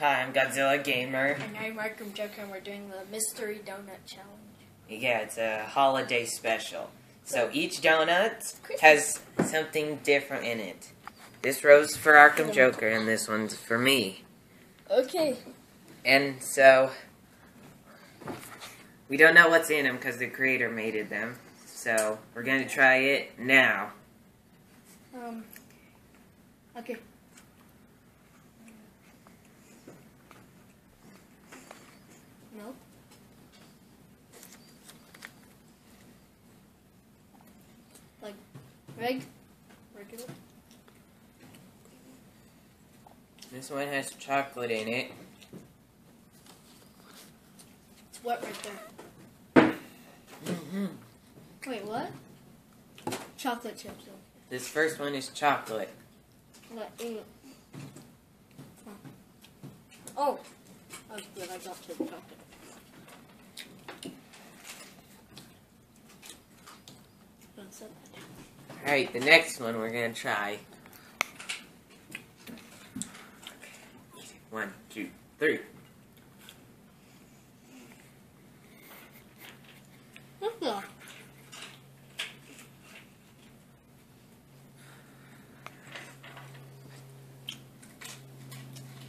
Hi, I'm Godzilla Gamer. And I'm Arkham Joker, and we're doing the Mystery Donut Challenge. Yeah, it's a holiday special. So each donut has something different in it. This rose for Arkham Joker, and this one's for me. Okay. And so, we don't know what's in them because the creator made it them. So, we're going to try it now. Um. Okay. No. Like, reg, regular. This one has chocolate in it. It's wet right there. hmm Wait, what? Chocolate chips. This first one is chocolate. Oh, that's good. I got the chocolate. Don't set that down. Alright, the next one we're going to try. One, two, three. That?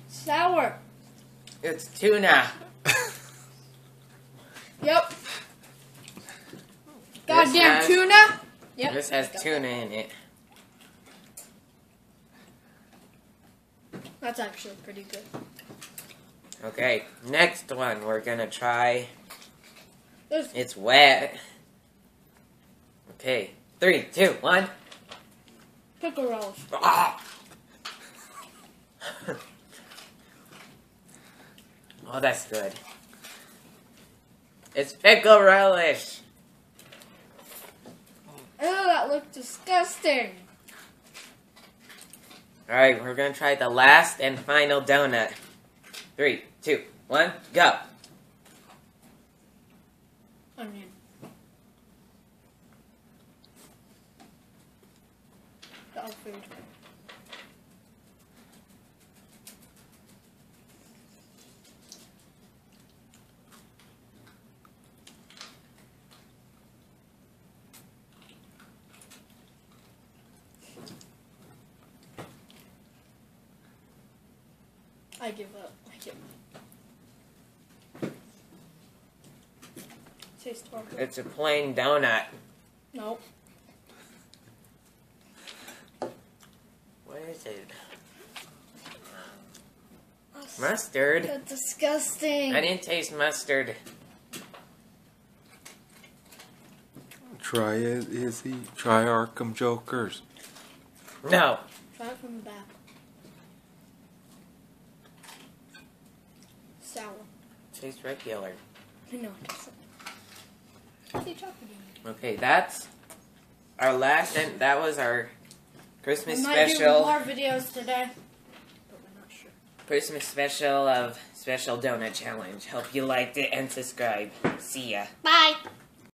Sour. It's tuna. Yep. Goddamn tuna. Yep. This has tuna in it. That's actually pretty good. Okay, next one we're gonna try. There's It's wet. Okay, three, two, one. pickle rolls. Ah! oh, that's good. It's pickle relish. Oh, that looked disgusting. All right, we're gonna try the last and final donut. Three, two, one, go. Onion. Dog food. I give up. I give up. Tastes horrible. It's a plain donut. Nope. What is it? Mustard. That's disgusting. I didn't taste mustard. Try it, Izzy. Try Arkham Jokers. No. Try it from the back. Sour. Tastes regular. No, it doesn't. See chocolate. Okay, that's our last, and that was our Christmas We might do special. more videos today, but we're not sure. Christmas special of Special Donut Challenge. Hope you liked it and subscribe. See ya. Bye.